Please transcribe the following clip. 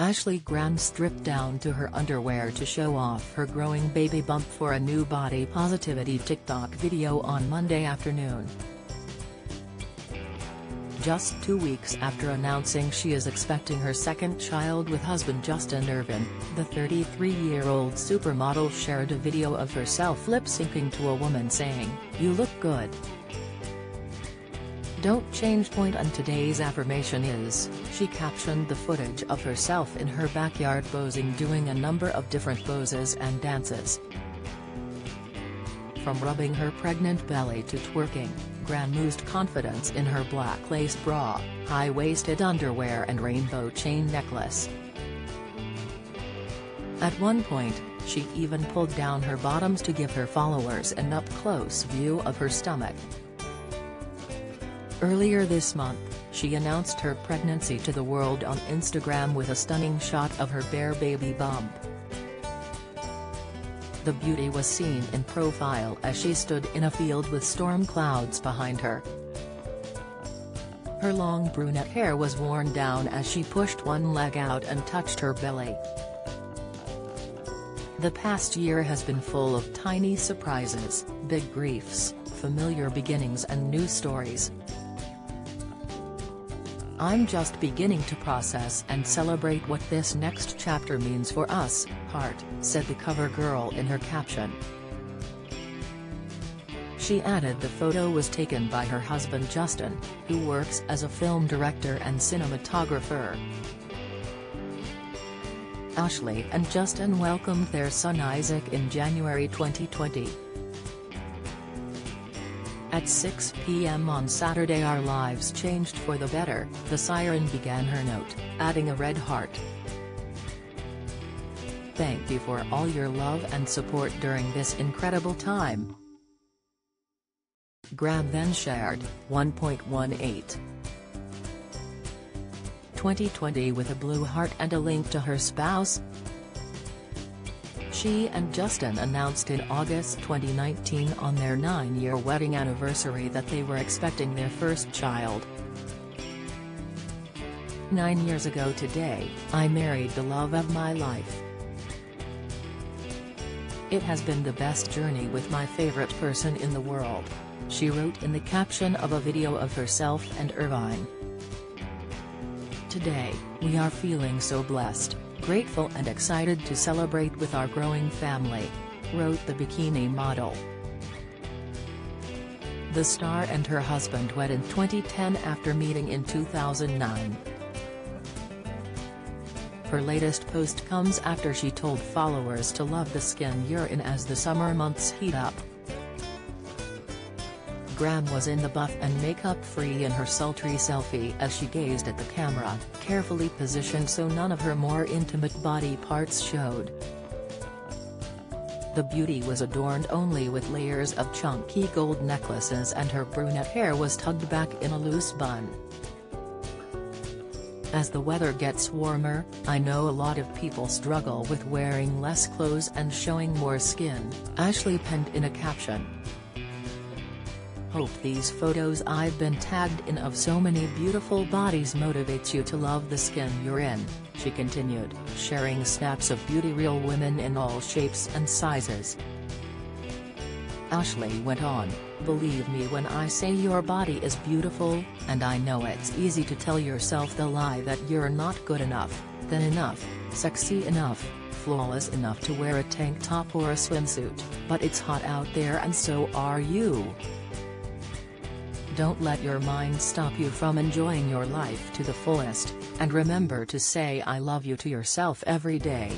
Ashley Graham stripped down to her underwear to show off her growing baby bump for a new body positivity TikTok video on Monday afternoon. Just two weeks after announcing she is expecting her second child with husband Justin Ervin, the 33-year-old supermodel shared a video of herself lip-syncing to a woman saying, You look good. Don't change point and today's affirmation is, she captioned the footage of herself in her backyard posing doing a number of different poses and dances. From rubbing her pregnant belly to twerking, Graham oozed confidence in her black lace bra, high-waisted underwear and rainbow chain necklace. At one point, she even pulled down her bottoms to give her followers an up-close view of her stomach. Earlier this month, she announced her pregnancy to the world on Instagram with a stunning shot of her bare baby bump. The beauty was seen in profile as she stood in a field with storm clouds behind her. Her long brunette hair was worn down as she pushed one leg out and touched her belly. The past year has been full of tiny surprises, big griefs, familiar beginnings and new stories. I'm just beginning to process and celebrate what this next chapter means for us, Hart, said the cover girl in her caption. She added the photo was taken by her husband Justin, who works as a film director and cinematographer. Ashley and Justin welcomed their son Isaac in January 2020. At 6 p.m. on Saturday our lives changed for the better, the siren began her note, adding a red heart. Thank you for all your love and support during this incredible time. Graham then shared, 1.18. 2020 with a blue heart and a link to her spouse, she and Justin announced in August 2019 on their nine-year wedding anniversary that they were expecting their first child. Nine years ago today, I married the love of my life. It has been the best journey with my favorite person in the world, she wrote in the caption of a video of herself and Ervin. Today, we are feeling so blessed grateful and excited to celebrate with our growing family, wrote the bikini model. The star and her husband wed in 2010 after meeting in 2009. Her latest post comes after she told followers to love the skin you're in as the summer months heat up. Graham was in the buff and makeup-free in her sultry selfie as she gazed at the camera, carefully positioned so none of her more intimate body parts showed. The beauty was adorned only with layers of chunky gold necklaces and her brunette hair was tugged back in a loose bun. As the weather gets warmer, I know a lot of people struggle with wearing less clothes and showing more skin, Ashley penned in a caption. Hope these photos I've been tagged in of so many beautiful bodies motivates you to love the skin you're in, she continued, sharing snaps of beauty real women in all shapes and sizes. Ashley went on, believe me when I say your body is beautiful, and I know it's easy to tell yourself the lie that you're not good enough, thin enough, sexy enough, flawless enough to wear a tank top or a swimsuit, but it's hot out there and so are you. Don't let your mind stop you from enjoying your life to the fullest, and remember to say I love you to yourself every day.